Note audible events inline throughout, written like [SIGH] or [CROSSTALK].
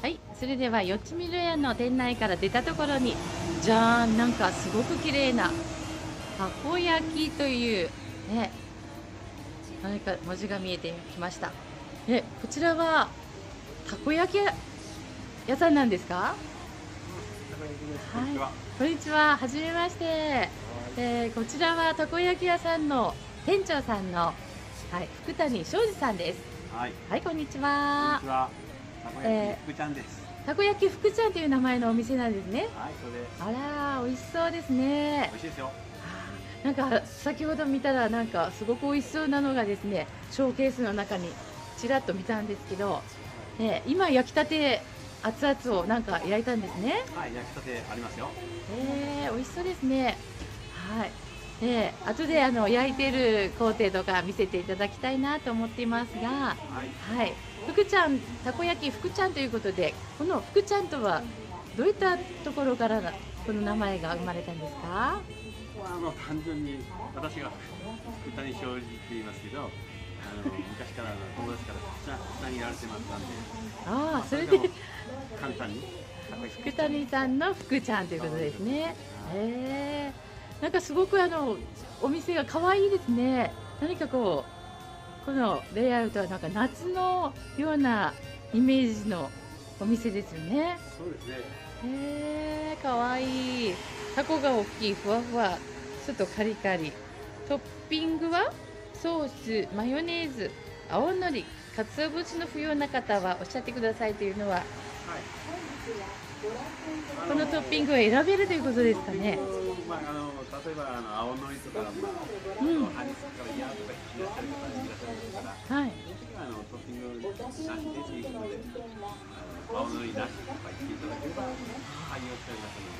はい、それではよちみる屋の店内から出たところにじゃーんなんかすごく綺麗なたこ焼きというね何か文字が見えてきましたえこちらはたこ焼き屋さんなんですか？こんにちは。こんにちははじめまして、えーこちらはたこ焼き屋さんの店長さんの、はい、福谷庄司さんですはい。はいこんにちこんはにちは。たこ焼き福ちゃんです。たこ焼き福ちゃんという名前のお店なんですねはい、それであら美味しそうですね美味しいですよ。なんか先ほど見たらなんかすごく美味しそうなのがですねショーケースの中にちらっと見たんですけど、ね、今焼きたて熱々をなんか焼いたんですねはい、焼きたてありますよ。えー、美味しそうですねはいね後であの焼いてる工程とか見せていただきたいなと思っていますがはい。はい福ちゃんたこ焼き福ちゃんということでこの福ちゃんとはどういったところからこの名前が生まれたんですか？はあの単純に私が福谷庄司って言いますけど、あの昔からの友達からつなぎられてましたんで、ああそれで簡単に福谷さんの福ちゃんということですね。へえ。なんかすごくあのお店が可愛いですね。何かこうこのレイアウトはなんか夏のようなイメージのお店ですよね。そうですね。へえ、可愛い。タコが大きいふわふわ、ちょっとカリカリ。トッピングはソース、マヨネーズ、青のり、鰹節の不要な方はおっしゃってくださいというのははい。このトッピングを選べるということですかね。まあ、あの例えばあの青のりとか、まあ、うんハニスから嫌とか引き出してる方いらっしゃるから、はい。あのトッピングなしでっていうことで、あの青のりなしとか言っていただければ対応しておりますの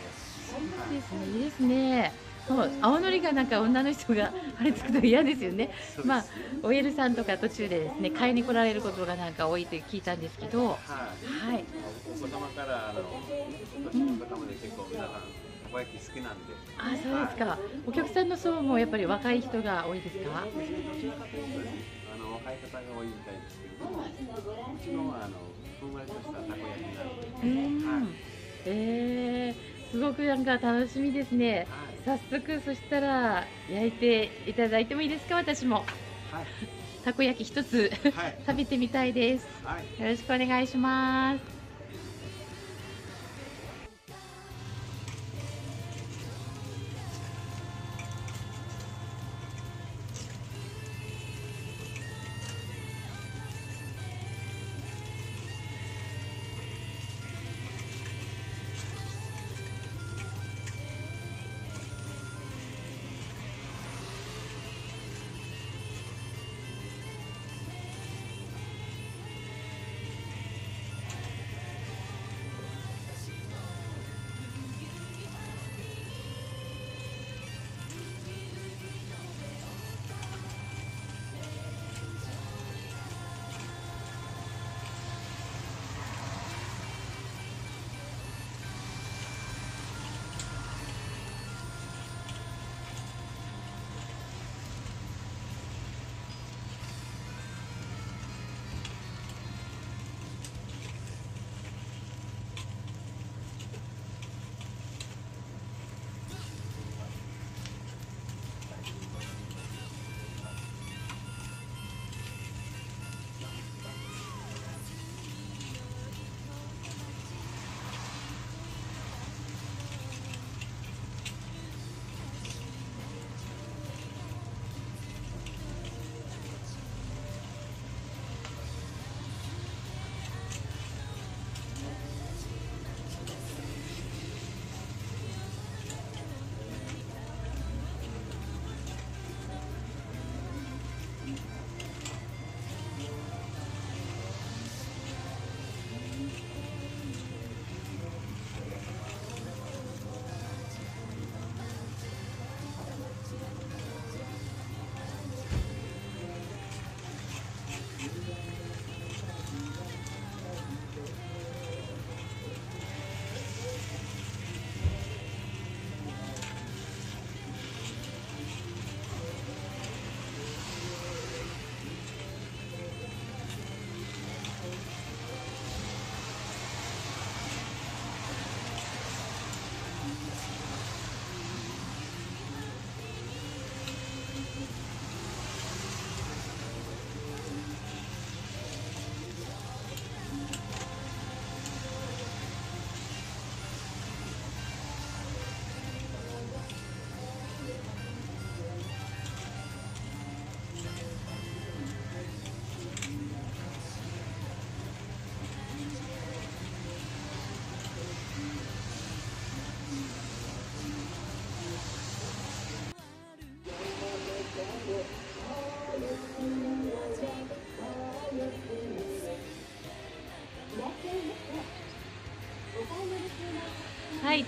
で、いいですね、いいですね。もう青のりがなんか女の人があれつくと嫌ですよね。まあ、おエルさんとか途中でですね、買いに来られることがなんか多いと聞いたんですけど。はい。はい。お子様からあの年の方まで結構皆さんたこ焼き好きなんで、あ、そうですか。お客さんの層もやっぱり若い人が多いですか？あの若い方が多いみたいですけれども、うちのはあのふんわりとしたたこ焼きなのうで、ん。えー、すごくなんか楽しみですね。はい早速そしたら焼いていただいてもいいですか私もはいたこ焼き一つはい [LAUGHS] 食べてみたいですはい。よろしくお願いします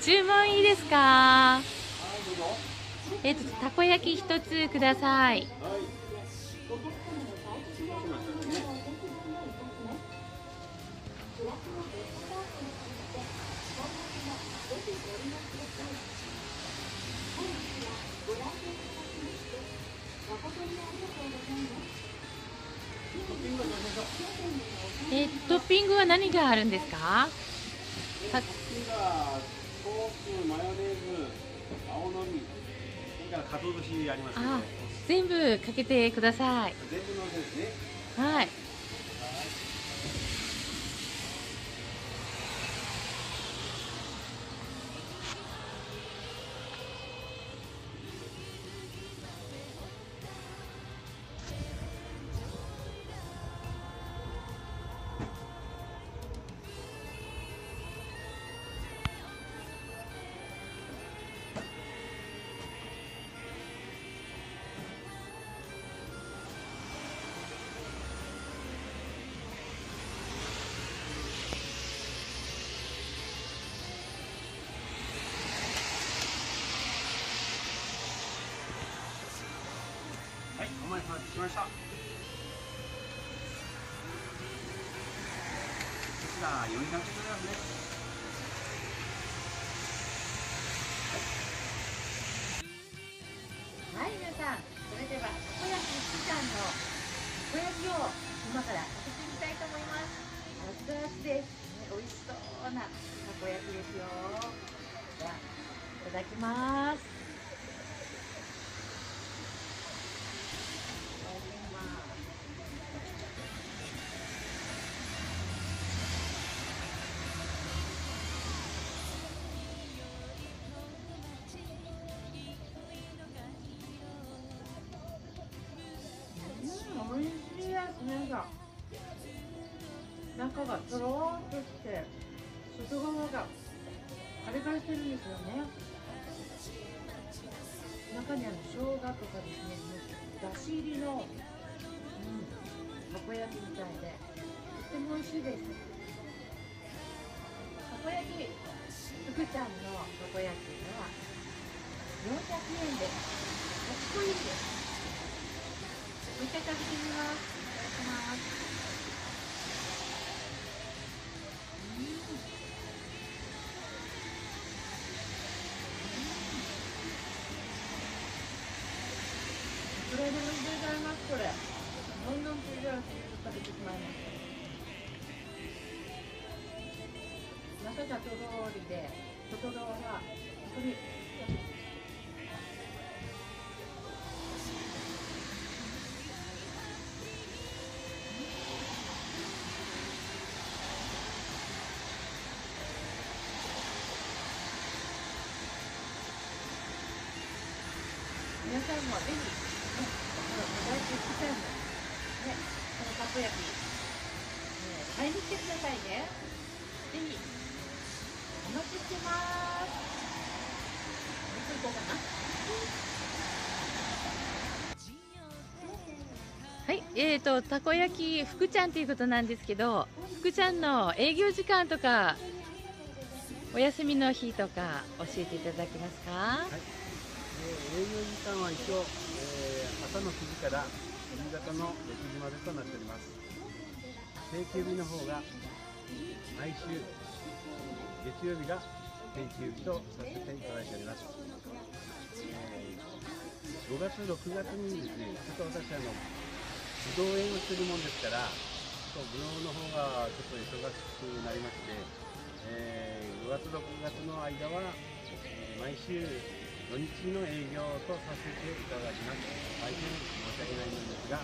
注文いいですか？えっ、とたこ焼き一つください。えートッピングは何があるんですか？全部かけてください。全部のせですね。はいはい、ました。こちら400円ですね。はい。皆さんそれではたこ焼き福ちゃんのたこ焼きを今から開けてみたいと思います。熱々です、ね、美味しそうなたこ焼きですよ。ではいただきますとろーっとして外側がカリカリしてるんですよね中にあの生姜とかですねだし入りの、うん、たこ焼きみたいでとっても美味しいですたこ焼き福ちゃんのたこ焼きは400円ですかっこいいですもう一回食べてみ。ます。これでもいただきます、これ。どんどんピザを食べてしまいます。中がとろりで、外側は本当に皆さんもぜひ、ね、この大好きさんの、ね、このたこ焼き、ね、買いに来てくださいね。ぜひ、お待ちしてます。いつ行こうかな。はい、えーと、たこ焼き福ちゃんということなんですけど、福ちゃんの営業時間とか、お休みの日とか教えていただけますか？はい、えー営業時間は一応、朝の9時から夕方の6時までとなっております。定休日の方が毎週月曜日が定休日とさせていただいております、えー5月6月にですねちょっと私あのぶどう園をするもんですからちょっとぶどうの方がちょっと忙しくなりまして、えー5月6月の間は、えー毎週土日の営業とさせていただきます大変申し訳ないのですが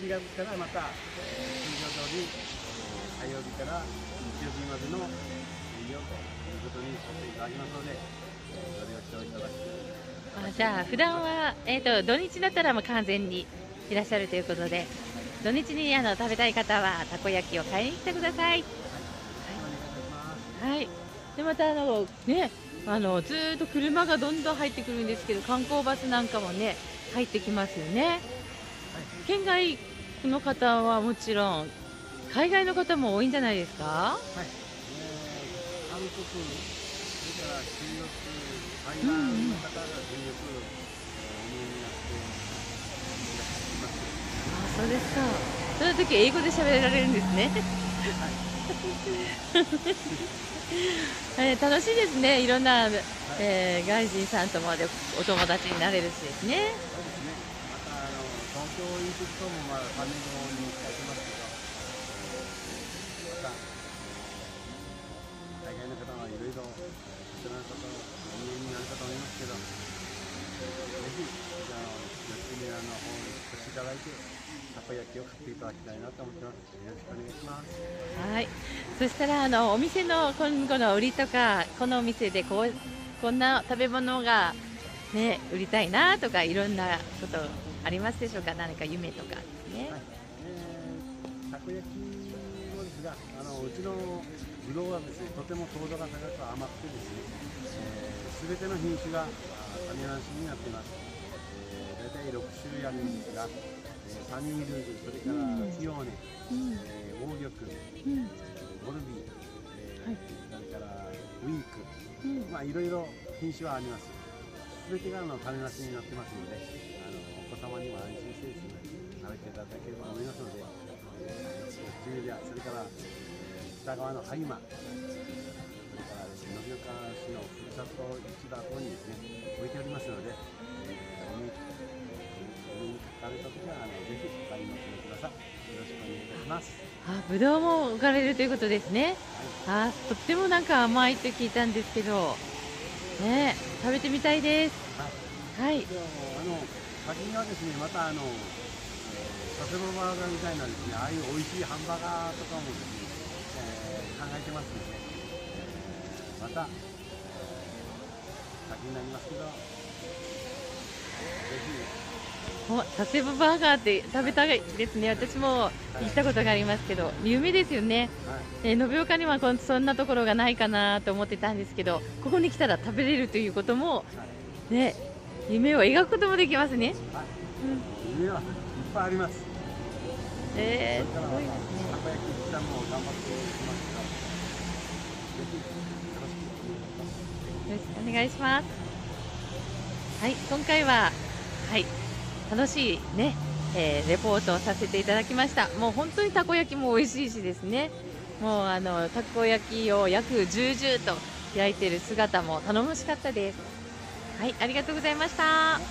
7月からまた、えー通常通りえー火曜日から日曜日までの営業ということにさせていただきますのでえーご了承いただきあじゃあ普段はえっ、と土日だったらもう完全にいらっしゃるということで土日にあの食べたい方はたこ焼きを買いに来てください。お願いしますはい。でまたあのねあのずーっと車がどんどん入ってくるんですけど観光バスなんかもね入ってきますよね。県外の方はもちろん海外の方も多いんじゃないですか？はい、えー韓国、から中国、台湾の方が全力、お見えになっていらっしゃいます。あそうですかその時英語で喋られるんですね [LAUGHS] え楽しいですねいろんな、えー外人さんとまでお友達になれるしですねそうですね。またあの東京オリンピックともまあ3年後に控えてますけど、また海外の方はいろいろこちらの方お見えになるかと思いますけど、ぜひあの吉村の方にお越しいただいてこ焼きを買っていただきたいなと思ってます。よろしくお願いします。はいそしたらあのお店の今後の売りとかこのお店でこうこんな食べ物がね売りたいなとかいろんなことありますでしょうか？何か夢とかですねはい、えーたこ焼きもですが、あのうちのぶどうはですね、とても糖度が高く甘くてですね、す、べ、ての品種が種なしになっています。えー、大体6種類あるんですが、えー、サニールーズ、それからピオーネ、うん。えー、黄玉、うんゴルビー、えそれからウィーク、うん。まあいろいろ品種はあります。すべてがあの種なしになってますので、あのお子様にも安心してですね、食べていただければと思いますので、えー、ジュリア、それから、えー北側の播磨、それから延岡市のふるさと市場等にですね、置いておりますので、かかれたときはあのぜひお買い求めください。よろしくお願いいたします。あぶどうも置かれるということですね。はい。あとってもなんか甘いって聞いたんですけど。ね食べてみたいです。はい。あの先にはですねまたあの、えー、佐世保バーガーみたいなですねああいう美味しいハンバーガーとかもですね、えー考えてますので、えーまた、えー先になりますけどぜお佐世保バーガーって食べたいですね。私も行ったことがありますけど有名ですよね。えー延岡にはこんそんなところがないかなと思ってたんですけどここに来たら食べれるということもはい。ね夢を描くこともできますね、はい。うん、夢はいっぱいあります。えー、すごいです。ねよろしくお願いします。はい、今回は、はい、楽しいね、えーレポートをさせていただきました。もう本当にたこ焼きも美味しいしですね、もうあのたこ焼きを約十々と焼いてる姿も頼もしかったです。はい、ありがとうございました。あり